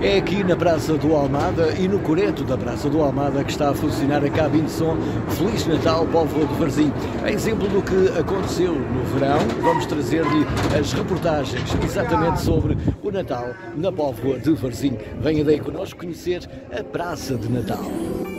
É aqui na Praça do Almada e no coreto da Praça do Almada que está a funcionar a cabine de som Feliz Natal Povo de Varzim. A exemplo do que aconteceu no verão, vamos trazer-lhe as reportagens exatamente sobre o Natal na Póvoa de Varzim. Venha daí connosco conhecer a Praça de Natal.